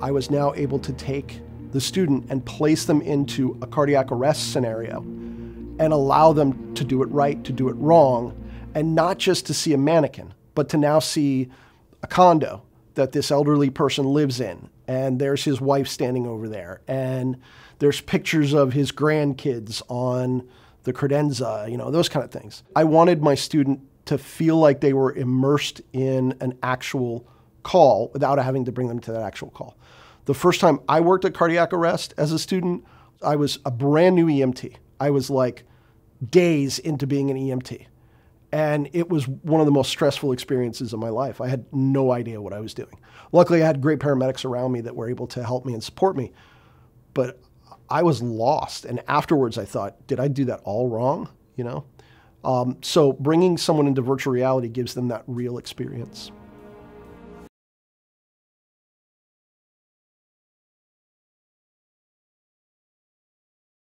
I was now able to take the student and place them into a cardiac arrest scenario and allow them to do it right, to do it wrong, and not just to see a manikin, but to now see a condo that this elderly person lives in. And there's his wife standing over there. And there's pictures of his grandkids on the credenza, you know, those kind of things. I wanted my student to feel like they were immersed in an actual call without having to bring them to that actual call. The first time I worked at cardiac arrest as a student, I was a brand new EMT. I was like days into being an EMT. And it was one of the most stressful experiences of my life. I had no idea what I was doing. Luckily, I had great paramedics around me that were able to help me and support me. But I was lost. And afterwards, I thought, did I do that all wrong? You know? Um, so bringing someone into virtual reality gives them that real experience.